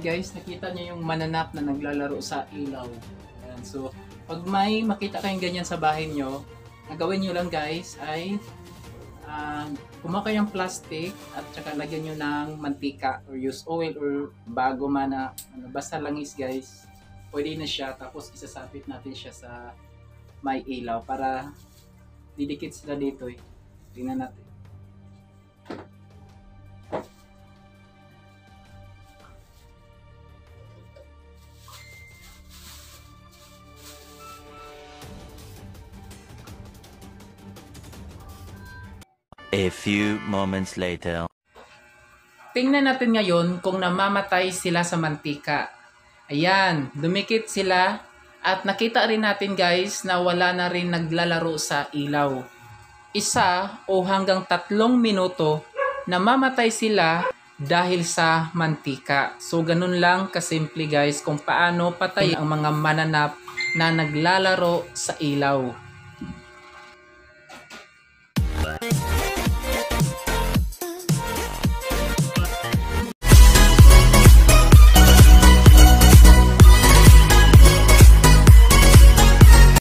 guys, nakita niyo yung mananap na naglalaro sa ilaw. Ayan, so, pag may makita kayong ganyan sa bahay nyo, ang gawin nyo lang guys ay uh, kumuha kayong plastic at saka lagyan nyo ng mantika or use oil or bago man na ano, basta langis guys. Pwede na siya tapos isasabit natin siya sa may ilaw para didikit sila dito eh. Tingnan natin. A few moments later. Tingnan natin ngayon kung namamatay sila sa mantika. Ayan, dumikit sila at nakita rin natin guys na wala na rin naglalaro sa ilaw. Isa o hanggang tatlong minuto namamatay sila dahil sa mantika. So ganun lang kasimple guys kung paano patay ang mga mananap na naglalaro sa ilaw.